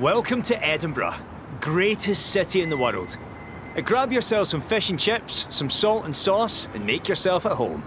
Welcome to Edinburgh, greatest city in the world. Grab yourself some fish and chips, some salt and sauce, and make yourself at home.